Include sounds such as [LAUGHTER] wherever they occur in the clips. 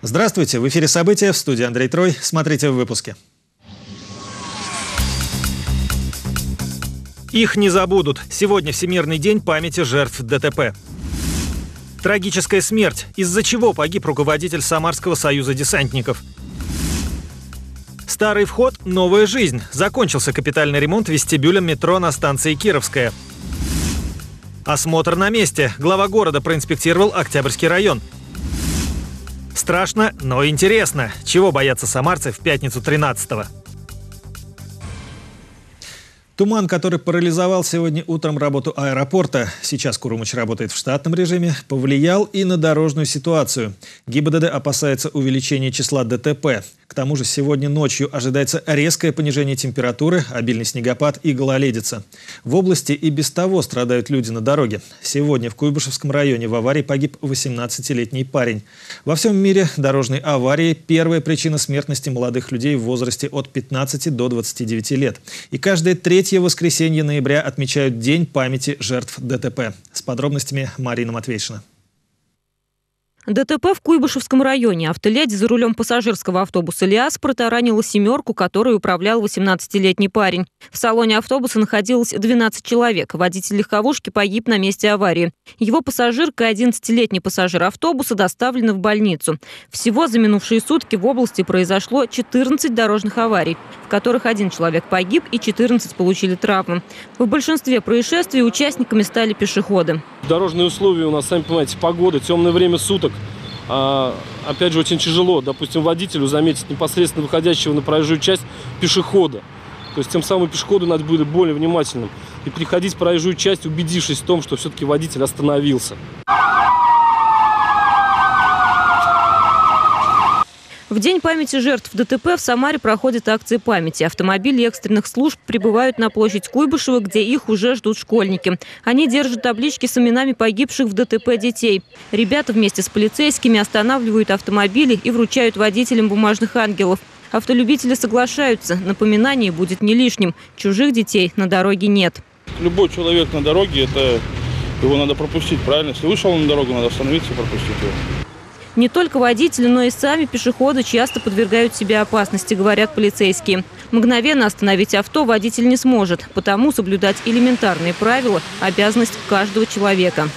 Здравствуйте, в эфире «События» в студии Андрей Трой. Смотрите в выпуске. Их не забудут. Сегодня Всемирный день памяти жертв ДТП. Трагическая смерть, из-за чего погиб руководитель Самарского союза десантников. Старый вход – новая жизнь. Закончился капитальный ремонт вестибюля метро на станции Кировская. Осмотр на месте. Глава города проинспектировал Октябрьский район – Страшно, но интересно. Чего боятся самарцы в пятницу 13 -го? Туман, который парализовал сегодня утром работу аэропорта, сейчас Курумыч работает в штатном режиме, повлиял и на дорожную ситуацию. ГИБДД опасается увеличения числа ДТП. К тому же сегодня ночью ожидается резкое понижение температуры, обильный снегопад и гололедица. В области и без того страдают люди на дороге. Сегодня в Куйбышевском районе в аварии погиб 18-летний парень. Во всем мире дорожные аварии – первая причина смертности молодых людей в возрасте от 15 до 29 лет. И каждое третье воскресенье ноября отмечают День памяти жертв ДТП. С подробностями Марина Матвейшина. ДТП в Куйбышевском районе. Автоледи за рулем пассажирского автобуса «Лиас» протаранила семерку, которую управлял 18-летний парень. В салоне автобуса находилось 12 человек. Водитель легковушки погиб на месте аварии. Его пассажирка и 11-летний пассажир автобуса доставлены в больницу. Всего за минувшие сутки в области произошло 14 дорожных аварий, в которых один человек погиб и 14 получили травмы. В большинстве происшествий участниками стали пешеходы. Дорожные условия у нас, сами понимаете, погода, темное время суток. А, опять же, очень тяжело, допустим, водителю заметить непосредственно выходящего на проезжую часть пешехода. То есть тем самым пешеходу надо быть более внимательным и переходить проезжую часть, убедившись в том, что все-таки водитель остановился. В День памяти жертв ДТП в Самаре проходит акция памяти. Автомобили экстренных служб прибывают на площадь Куйбышева, где их уже ждут школьники. Они держат таблички с именами погибших в ДТП детей. Ребята вместе с полицейскими останавливают автомобили и вручают водителям бумажных ангелов. Автолюбители соглашаются, напоминание будет не лишним. Чужих детей на дороге нет. Любой человек на дороге, это его надо пропустить, правильно? Если вышел на дорогу, надо остановиться и пропустить его. Не только водители, но и сами пешеходы часто подвергают себя опасности, говорят полицейские. Мгновенно остановить авто водитель не сможет, потому соблюдать элементарные правила – обязанность каждого человека.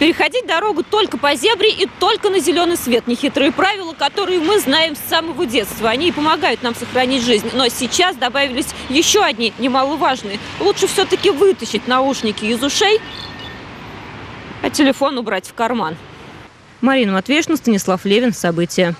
Переходить дорогу только по зебре и только на зеленый свет. Нехитрые правила, которые мы знаем с самого детства. Они и помогают нам сохранить жизнь. Но сейчас добавились еще одни немаловажные. Лучше все-таки вытащить наушники из ушей, а телефон убрать в карман. Марина Матвеевна, Станислав Левин. События.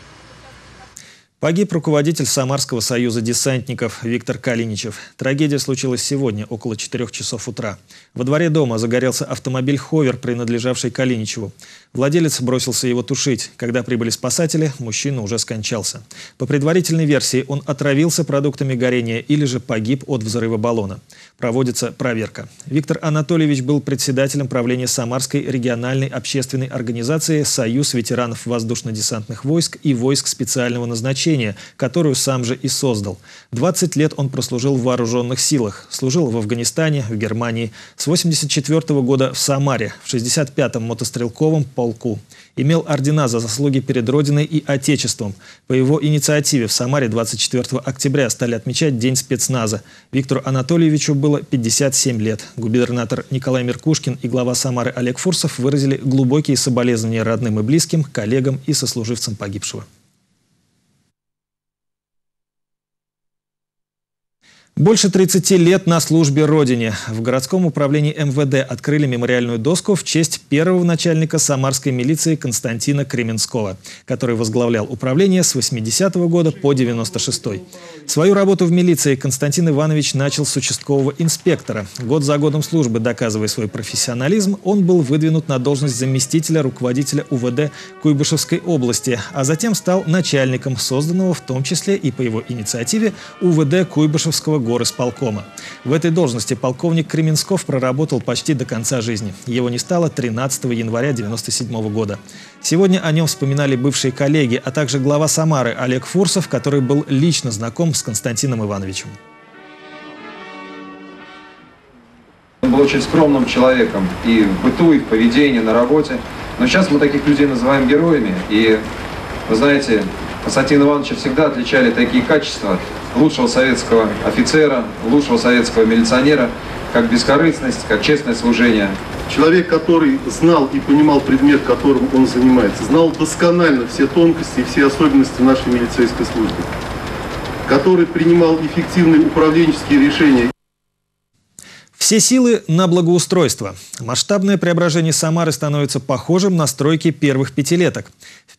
Погиб руководитель Самарского союза десантников Виктор Калиничев. Трагедия случилась сегодня, около 4 часов утра. Во дворе дома загорелся автомобиль «Ховер», принадлежавший Калиничеву. Владелец бросился его тушить. Когда прибыли спасатели, мужчина уже скончался. По предварительной версии, он отравился продуктами горения или же погиб от взрыва баллона. Проводится проверка. Виктор Анатольевич был председателем правления Самарской региональной общественной организации «Союз ветеранов воздушно-десантных войск и войск специального назначения», управления, которую сам же и создал. 20 лет он прослужил в вооруженных силах. Служил в Афганистане, в Германии. С 84 года в Самаре, в 65-м мотострелковом полку. Имел ордена за заслуги перед Родиной и Отечеством. По его инициативе в Самаре 24 октября стали отмечать День спецназа. Виктору Анатольевичу было 57 лет. Губернатор Николай Меркушкин и глава Самары Олег Фурсов выразили глубокие соболезнования родным и близким, коллегам и сослуживцам погибшего. Больше 30 лет на службе Родине. В городском управлении МВД открыли мемориальную доску в честь первого начальника самарской милиции Константина Кременского, который возглавлял управление с 80 -го года по 96 -й. Свою работу в милиции Константин Иванович начал с участкового инспектора. Год за годом службы, доказывая свой профессионализм, он был выдвинут на должность заместителя руководителя УВД Куйбышевской области, а затем стал начальником созданного в том числе и по его инициативе УВД Куйбышевского горосполкома. В этой должности полковник Кременсков проработал почти до конца жизни. Его не стало 13 января 1997 года. Сегодня о нем вспоминали бывшие коллеги, а также глава Самары Олег Фурсов, который был лично знаком с Константином Ивановичем. был очень скромным человеком и в быту, и в поведении, на работе. Но сейчас мы таких людей называем героями. И, вы знаете, Константина Ивановича всегда отличали такие качества лучшего советского офицера, лучшего советского милиционера, как бескорыстность, как честное служение. Человек, который знал и понимал предмет, которым он занимается, знал досконально все тонкости и все особенности нашей милицейской службы, который принимал эффективные управленческие решения все силы на благоустройство. Масштабное преображение Самары становится похожим на стройки первых пятилеток.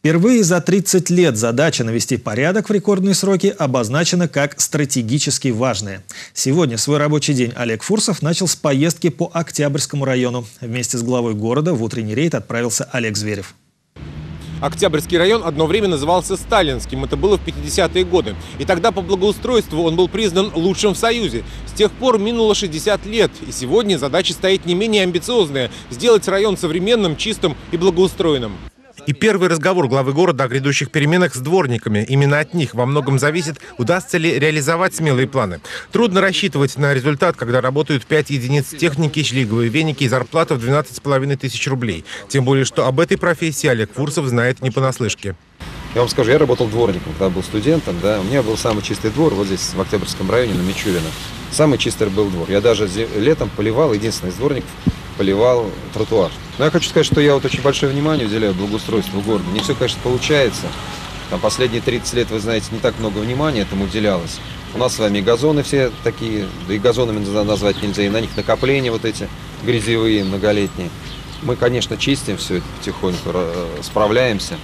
Впервые за 30 лет задача навести порядок в рекордные сроки обозначена как стратегически важная. Сегодня свой рабочий день Олег Фурсов начал с поездки по Октябрьскому району. Вместе с главой города в утренний рейд отправился Олег Зверев. Октябрьский район одно время назывался Сталинским. Это было в 50-е годы. И тогда по благоустройству он был признан лучшим в Союзе. С тех пор минуло 60 лет. И сегодня задача стоит не менее амбициозная – сделать район современным, чистым и благоустроенным. И первый разговор главы города о грядущих переменах с дворниками. Именно от них во многом зависит, удастся ли реализовать смелые планы. Трудно рассчитывать на результат, когда работают 5 единиц техники, шлиговые веники и зарплата в 12,5 тысяч рублей. Тем более, что об этой профессии Олег Фурсов знает не понаслышке. Я вам скажу, я работал дворником, когда был студентом, да, у меня был самый чистый двор вот здесь, в Октябрьском районе, на Мичурина. Самый чистый был двор. Я даже летом поливал, единственный из дворников, поливал тротуар. Но я хочу сказать, что я вот очень большое внимание уделяю благоустройству города. Не все, конечно, получается. Там последние 30 лет, вы знаете, не так много внимания этому уделялось. У нас с вами и газоны все такие, да и газонами назвать нельзя, и на них накопления вот эти грязевые, многолетние. Мы, конечно, чистим все это потихоньку, справляемся.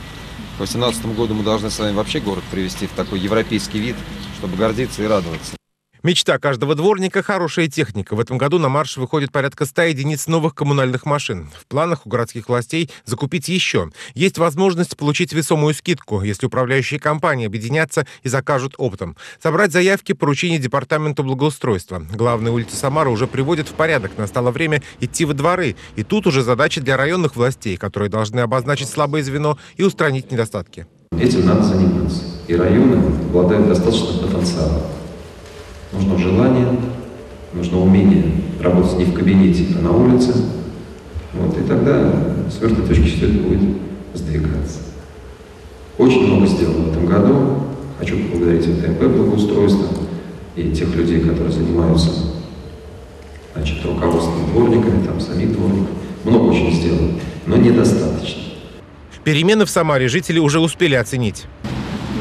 К 2018 году мы должны с вами вообще город привести в такой европейский вид, чтобы гордиться и радоваться. Мечта каждого дворника – хорошая техника. В этом году на марш выходит порядка 100 единиц новых коммунальных машин. В планах у городских властей закупить еще. Есть возможность получить весомую скидку, если управляющие компании объединятся и закажут оптом. Собрать заявки поручение Департаменту благоустройства. Главная улица Самара уже приводит в порядок. Настало время идти во дворы. И тут уже задача для районных властей, которые должны обозначить слабое звено и устранить недостатки. Этим надо заниматься. И районы обладают достаточным потенциалом. Нужно желание, нужно умение работать не в кабинете, а на улице. Вот, и тогда с мертвой точки все это будет сдвигаться. Очень много сделано в этом году. Хочу поблагодарить ВТМП благоустройство и тех людей, которые занимаются значит, руководством дворниками, там, самих дворников. Много очень сделано, но недостаточно. Перемены в Самаре жители уже успели оценить.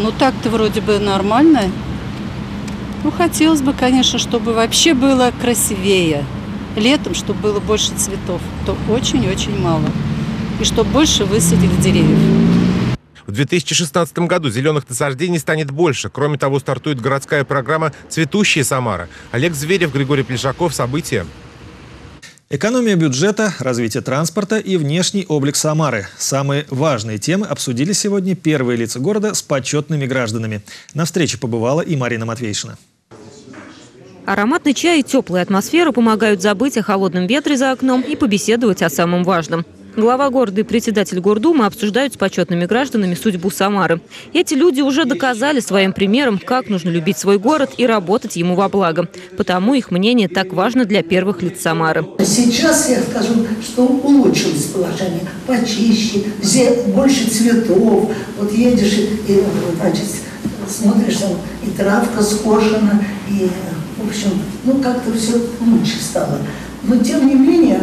Ну так-то вроде бы нормально. Ну, хотелось бы, конечно, чтобы вообще было красивее. Летом, чтобы было больше цветов. То очень-очень мало. И чтобы больше высадить деревьев. В 2016 году зеленых насаждений станет больше. Кроме того, стартует городская программа «Цветущая Самара». Олег Зверев, Григорий Плешаков. События. Экономия бюджета, развитие транспорта и внешний облик Самары. Самые важные темы обсудили сегодня первые лица города с почетными гражданами. На встрече побывала и Марина Матвейшина. Ароматный чай и теплая атмосфера помогают забыть о холодном ветре за окном и побеседовать о самом важном. Глава города и председатель Гордумы обсуждают с почетными гражданами судьбу Самары. Эти люди уже доказали своим примером, как нужно любить свой город и работать ему во благо. Потому их мнение так важно для первых лиц Самары. Сейчас я скажу, что улучшилось положение. Почище, больше цветов. Вот едешь и, значит, смотришь, там и травка скошена, и в общем, ну как-то все лучше стало. Но тем не менее,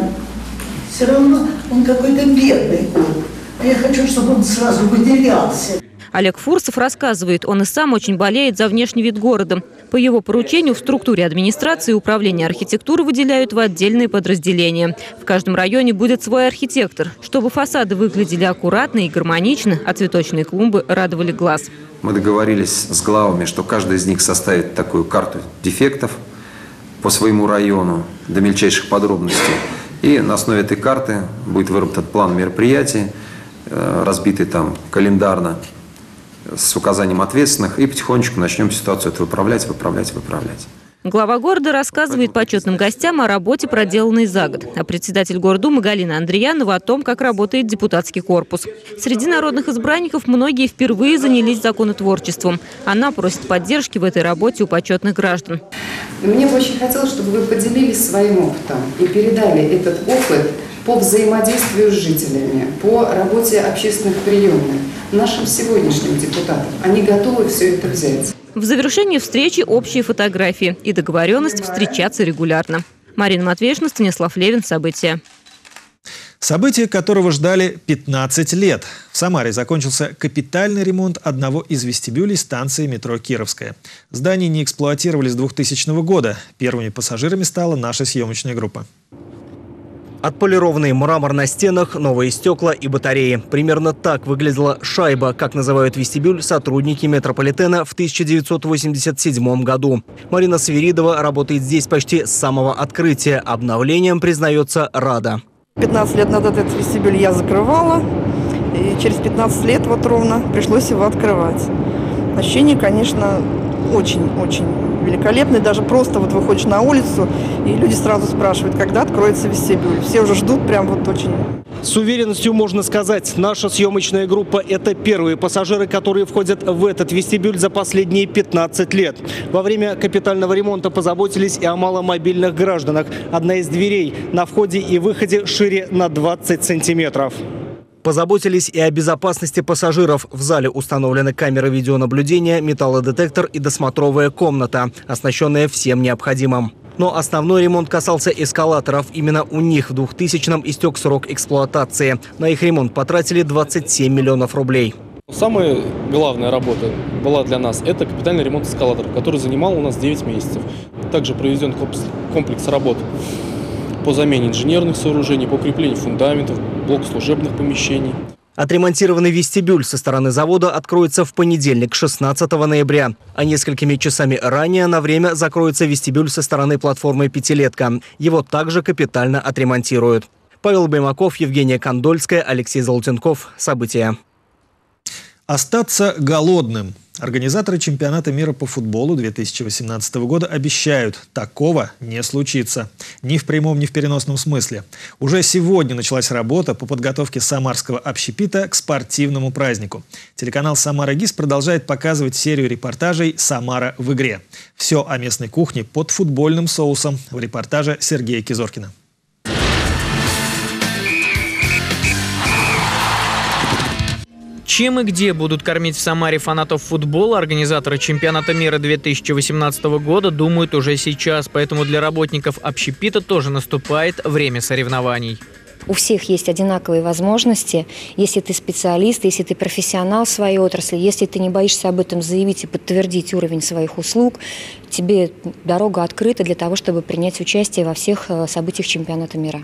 все равно он какой-то бедный клуб. А я хочу, чтобы он сразу выделялся. Олег Фурсов рассказывает, он и сам очень болеет за внешний вид города. По его поручению в структуре администрации и управления архитектуры выделяют в отдельные подразделения. В каждом районе будет свой архитектор, чтобы фасады выглядели аккуратно и гармонично, а цветочные клумбы радовали глаз. Мы договорились с главами, что каждый из них составит такую карту дефектов по своему району до мельчайших подробностей. И на основе этой карты будет выработан план мероприятий, э, разбитый там календарно с указанием ответственных, и потихонечку начнем ситуацию это выправлять, выправлять, выправлять. Глава города рассказывает почетным гостям о работе, проделанной за год, а председатель Гордумы Галина Андреянова о том, как работает депутатский корпус. Среди народных избранников многие впервые занялись законотворчеством. Она просит поддержки в этой работе у почетных граждан. Мне бы очень хотелось, чтобы вы поделились своим опытом и передали этот опыт по взаимодействию с жителями, по работе общественных приемных нашим сегодняшним депутатам. Они готовы все это взять. В завершении встречи общие фотографии и договоренность встречаться регулярно. Марина Матвеевна, Станислав Левин. События. Событие, которого ждали 15 лет. В Самаре закончился капитальный ремонт одного из вестибюлей станции метро «Кировская». Здание не эксплуатировали с 2000 года. Первыми пассажирами стала наша съемочная группа. Отполированный мрамор на стенах, новые стекла и батареи. Примерно так выглядела «шайба», как называют вестибюль сотрудники метрополитена в 1987 году. Марина Сверидова работает здесь почти с самого открытия. Обновлением, признается, рада. 15 лет назад этот вестибюль я закрывала. И через 15 лет вот ровно пришлось его открывать. Ощущение, конечно, очень-очень великолепный. Даже просто вот выходишь на улицу, и люди сразу спрашивают, когда откроется вестибюль. Все уже ждут прям вот очень. С уверенностью можно сказать, наша съемочная группа – это первые пассажиры, которые входят в этот вестибюль за последние 15 лет. Во время капитального ремонта позаботились и о маломобильных гражданах. Одна из дверей на входе и выходе шире на 20 сантиметров. Позаботились и о безопасности пассажиров. В зале установлены камеры видеонаблюдения, металлодетектор и досмотровая комната, оснащенная всем необходимым. Но основной ремонт касался эскалаторов. Именно у них в 2000-м истек срок эксплуатации. На их ремонт потратили 27 миллионов рублей. Самая главная работа была для нас – это капитальный ремонт эскалаторов, который занимал у нас 9 месяцев. Также проведен комплекс работ по замене инженерных сооружений, по укреплению фундаментов, блок служебных помещений. Отремонтированный вестибюль со стороны завода откроется в понедельник, 16 ноября. А несколькими часами ранее на время закроется вестибюль со стороны платформы «Пятилетка». Его также капитально отремонтируют. Павел Баймаков, Евгения Кондольская, Алексей Золотенков. События. Остаться голодным. Организаторы чемпионата мира по футболу 2018 года обещают, такого не случится. Ни в прямом, ни в переносном смысле. Уже сегодня началась работа по подготовке самарского общепита к спортивному празднику. Телеканал «Самара ГИС» продолжает показывать серию репортажей «Самара в игре». Все о местной кухне под футбольным соусом в репортаже Сергея Кизоркина. Чем и где будут кормить в Самаре фанатов футбола, организаторы чемпионата мира 2018 года думают уже сейчас, поэтому для работников общепита тоже наступает время соревнований. У всех есть одинаковые возможности. Если ты специалист, если ты профессионал в своей отрасли, если ты не боишься об этом заявить и подтвердить уровень своих услуг, тебе дорога открыта для того, чтобы принять участие во всех э, событиях чемпионата мира.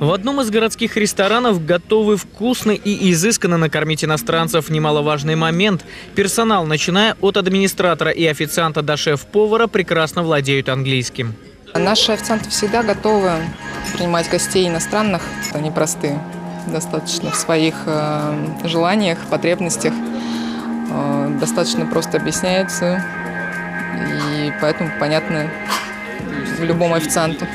В одном из городских ресторанов готовы вкусно и изысканно накормить иностранцев. Немаловажный момент. Персонал, начиная от администратора и официанта до шеф-повара, прекрасно владеют английским. Наши официанты всегда готовы принимать гостей иностранных. Они простые достаточно в своих э, желаниях, потребностях. Э, достаточно просто объясняются. И поэтому понятно любому официанту.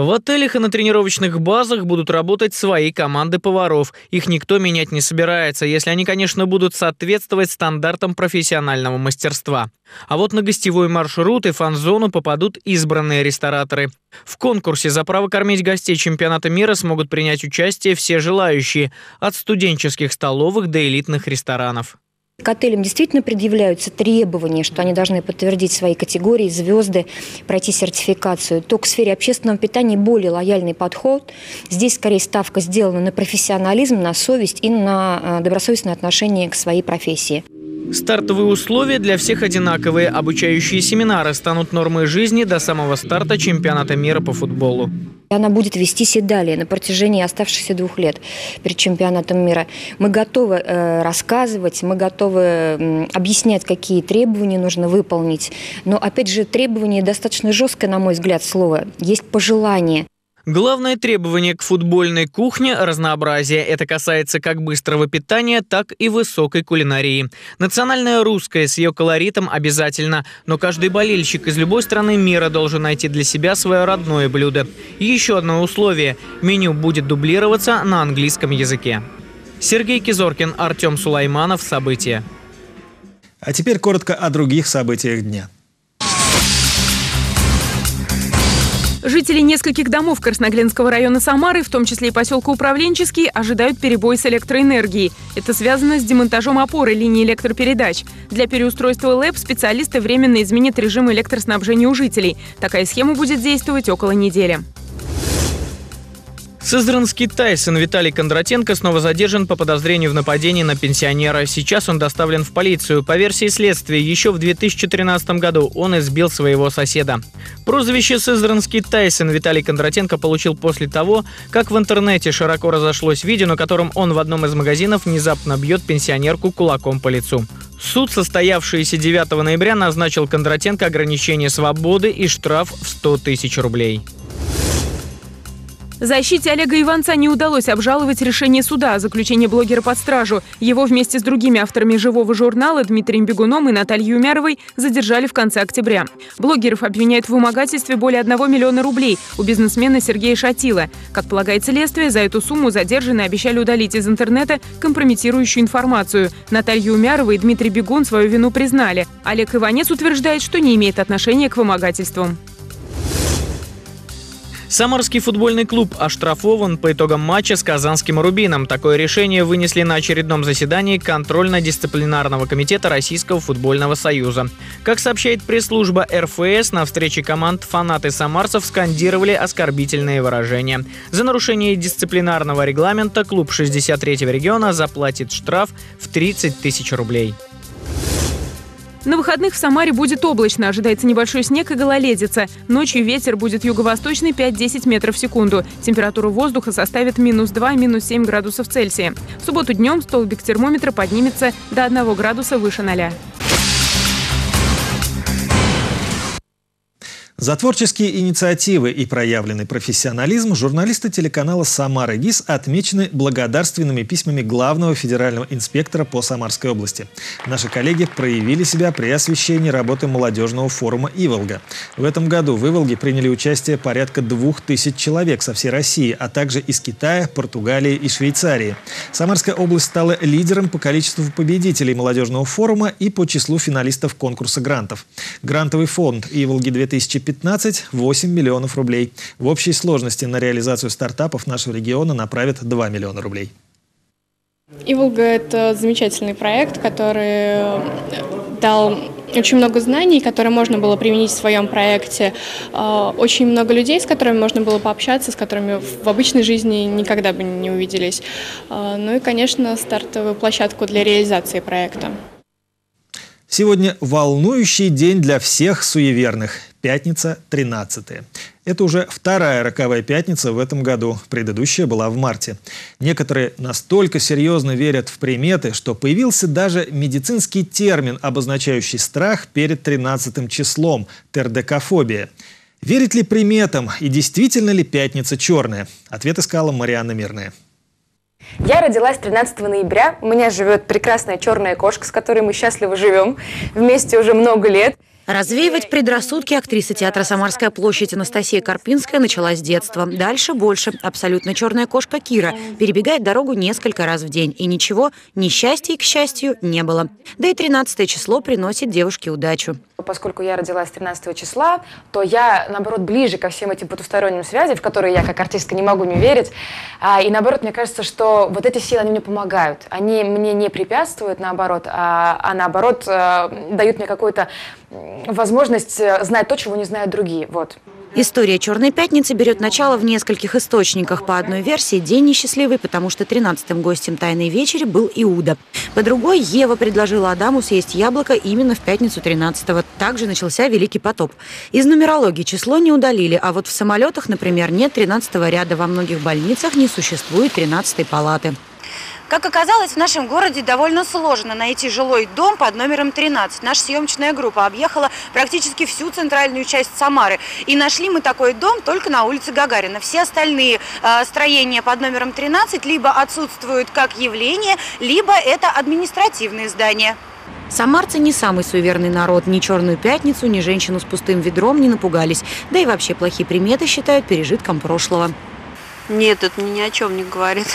В отелях и на тренировочных базах будут работать свои команды поваров. Их никто менять не собирается, если они, конечно, будут соответствовать стандартам профессионального мастерства. А вот на гостевой маршрут и фан-зону попадут избранные рестораторы. В конкурсе за право кормить гостей чемпионата мира смогут принять участие все желающие, от студенческих столовых до элитных ресторанов. К отелям действительно предъявляются требования, что они должны подтвердить свои категории, звезды, пройти сертификацию. То к сфере общественного питания более лояльный подход. Здесь скорее ставка сделана на профессионализм, на совесть и на э, добросовестное отношение к своей профессии. Стартовые условия для всех одинаковые. Обучающие семинары станут нормой жизни до самого старта чемпионата мира по футболу. Она будет вестись и далее на протяжении оставшихся двух лет перед чемпионатом мира. Мы готовы э, рассказывать, мы готовы э, объяснять, какие требования нужно выполнить. Но, опять же, требование достаточно жесткое, на мой взгляд, слово. Есть пожелание. Главное требование к футбольной кухне – разнообразие. Это касается как быстрого питания, так и высокой кулинарии. Национальная русская с ее колоритом обязательно, но каждый болельщик из любой страны мира должен найти для себя свое родное блюдо. Еще одно условие – меню будет дублироваться на английском языке. Сергей Кизоркин, Артем Сулайманов. События. А теперь коротко о других событиях дня. Жители нескольких домов Красноглинского района Самары, в том числе и поселка Управленческий, ожидают перебой с электроэнергией. Это связано с демонтажом опоры линии электропередач. Для переустройства ЛЭП специалисты временно изменят режим электроснабжения у жителей. Такая схема будет действовать около недели. Сызранский Тайсон Виталий Кондратенко снова задержан по подозрению в нападении на пенсионера. Сейчас он доставлен в полицию. По версии следствия, еще в 2013 году он избил своего соседа. Прозвище Сызранский Тайсон Виталий Кондратенко получил после того, как в интернете широко разошлось видео, на котором он в одном из магазинов внезапно бьет пенсионерку кулаком по лицу. Суд, состоявшийся 9 ноября, назначил Кондратенко ограничение свободы и штраф в 100 тысяч рублей. Защите Олега Иванца не удалось обжаловать решение суда о заключении блогера под стражу. Его вместе с другими авторами «Живого журнала» Дмитрием Бегуном и Натальей Умяровой задержали в конце октября. Блогеров обвиняют в вымогательстве более 1 миллиона рублей у бизнесмена Сергея Шатила. Как полагает следствие, за эту сумму задержанные обещали удалить из интернета компрометирующую информацию. Наталья Умярова и Дмитрий Бегун свою вину признали. Олег Иванец утверждает, что не имеет отношения к вымогательствам. Самарский футбольный клуб оштрафован по итогам матча с Казанским «Рубином». Такое решение вынесли на очередном заседании контрольно-дисциплинарного комитета Российского футбольного союза. Как сообщает пресс-служба РФС, на встрече команд фанаты самарцев скандировали оскорбительные выражения. За нарушение дисциплинарного регламента клуб 63-го региона заплатит штраф в 30 тысяч рублей. На выходных в Самаре будет облачно, ожидается небольшой снег и гололедица. Ночью ветер будет юго-восточный 5-10 метров в секунду. Температура воздуха составит минус 2, минус 7 градусов Цельсия. В субботу днем столбик термометра поднимется до 1 градуса выше 0. За творческие инициативы и проявленный профессионализм журналисты телеканала «Самара ГИС» отмечены благодарственными письмами главного федерального инспектора по Самарской области. Наши коллеги проявили себя при освещении работы молодежного форума «Иволга». В этом году в «Иволге» приняли участие порядка двух тысяч человек со всей России, а также из Китая, Португалии и Швейцарии. Самарская область стала лидером по количеству победителей молодежного форума и по числу финалистов конкурса грантов. Грантовый фонд «Иволги-2015» 15 – 8 миллионов рублей. В общей сложности на реализацию стартапов нашего региона направят 2 миллиона рублей. Иволга – это замечательный проект, который дал очень много знаний, которые можно было применить в своем проекте, а, очень много людей, с которыми можно было пообщаться, с которыми в обычной жизни никогда бы не увиделись. А, ну и, конечно, стартовую площадку для реализации проекта. Сегодня волнующий день для всех суеверных. Пятница 13. Это уже вторая роковая пятница в этом году. Предыдущая была в марте. Некоторые настолько серьезно верят в приметы, что появился даже медицинский термин, обозначающий страх перед 13 числом – тердекофобия. Верить ли приметам и действительно ли пятница черная? Ответ искала Марианна Мирная. Я родилась 13 ноября. У меня живет прекрасная черная кошка, с которой мы счастливо живем вместе уже много лет. Развеивать предрассудки актриса театра «Самарская площадь» Анастасия Карпинская начала с детства. Дальше больше. Абсолютно черная кошка Кира перебегает дорогу несколько раз в день. И ничего, несчастья, к счастью, не было. Да и 13 число приносит девушке удачу. Поскольку я родилась 13 числа, то я, наоборот, ближе ко всем этим потусторонним связям, в которые я, как артистка, не могу не верить. А, и, наоборот, мне кажется, что вот эти силы, они мне помогают. Они мне не препятствуют, наоборот, а, а наоборот, а, дают мне какую-то возможность э, знать то, чего не знают другие. Вот. История «Черной пятницы» берет начало в нескольких источниках. По одной версии – день несчастливый, потому что 13-м гостем «Тайной вечери» был Иуда. По другой – Ева предложила Адаму съесть яблоко именно в пятницу 13-го. Также начался Великий потоп. Из нумерологии число не удалили, а вот в самолетах, например, нет 13-го ряда. Во многих больницах не существует 13-й палаты. Как оказалось, в нашем городе довольно сложно найти жилой дом под номером 13. Наша съемочная группа объехала практически всю центральную часть Самары. И нашли мы такой дом только на улице Гагарина. Все остальные э, строения под номером 13 либо отсутствуют как явление, либо это административные здания. Самарцы не самый суеверный народ. Ни «Черную пятницу», ни женщину с пустым ведром не напугались. Да и вообще плохие приметы считают пережитком прошлого. Нет, это мне ни о чем не говорит.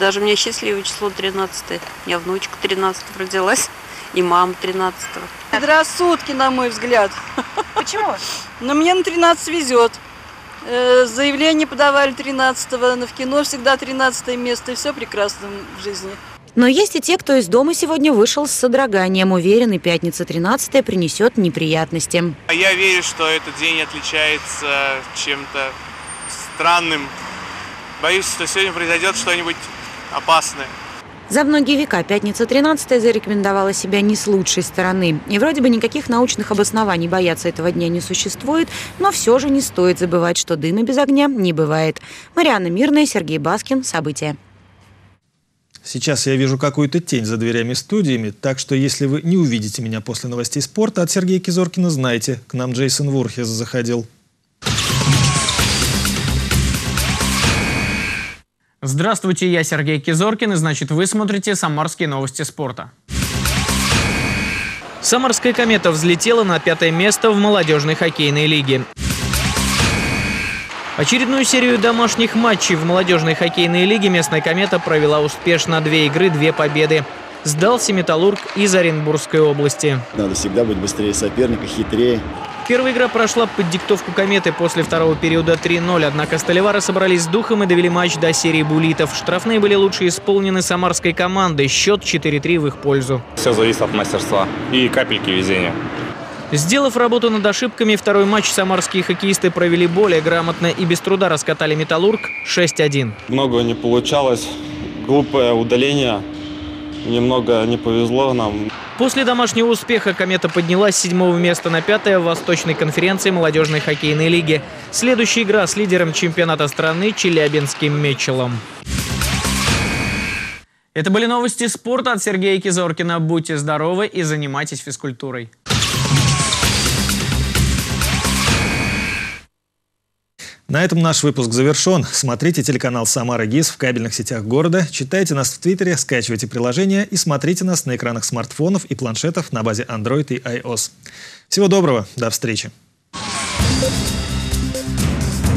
Даже мне счастливое число 13 -е. У меня внучка 13 родилась. [LAUGHS] И мама 13 -го. Предрассудки, на мой взгляд. Почему? [LAUGHS] Но мне на 13 везет. Э, заявление подавали 13-го, но в кино всегда 13 место, и все прекрасно в жизни. Но есть и те, кто из дома сегодня вышел с содроганием. Уверен, и пятница 13 принесет неприятности. Я верю, что этот день отличается чем-то странным. Боюсь, что сегодня произойдет что-нибудь опасное. За многие века пятница 13 зарекомендовала себя не с лучшей стороны. И вроде бы никаких научных обоснований бояться этого дня не существует, но все же не стоит забывать, что дыма без огня не бывает. Марианна Мирная, Сергей Баскин. События. Сейчас я вижу какую-то тень за дверями студиями, так что если вы не увидите меня после новостей спорта от Сергея Кизоркина, знайте, к нам Джейсон Вурхес заходил. Здравствуйте, я Сергей Кизоркин, и значит вы смотрите «Самарские новости спорта». Самарская комета взлетела на пятое место в молодежной хоккейной лиге. Очередную серию домашних матчей в молодежной хоккейной лиге местная комета провела успешно. Две игры, две победы. Сдался «Металлург» из Оренбургской области. Надо всегда быть быстрее соперника, хитрее. Первая игра прошла под диктовку кометы после второго периода 3-0, однако Столивары собрались с духом и довели матч до серии булитов. Штрафные были лучше исполнены самарской командой. Счет 4-3 в их пользу. Все зависит от мастерства и капельки везения. Сделав работу над ошибками, второй матч самарские хоккеисты провели более грамотно и без труда раскатали «Металлург» 6-1. Много не получалось. Глупое удаление. Немного не повезло нам. После домашнего успеха «Комета» поднялась с седьмого места на пятое в Восточной конференции молодежной хоккейной лиги. Следующая игра с лидером чемпионата страны Челябинским Мечелом. Это были новости спорта от Сергея Кизоркина. Будьте здоровы и занимайтесь физкультурой. На этом наш выпуск завершен. Смотрите телеканал «Самара ГИС» в кабельных сетях города, читайте нас в Твиттере, скачивайте приложение и смотрите нас на экранах смартфонов и планшетов на базе Android и iOS. Всего доброго, до встречи!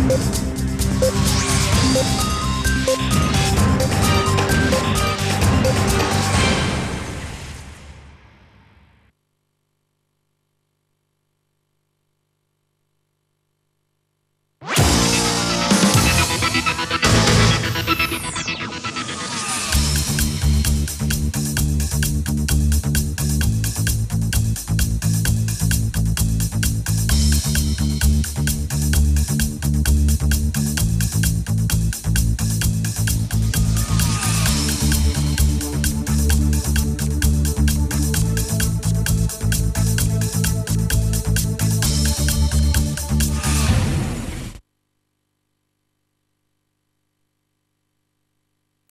Thank you.